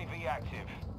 UAV active.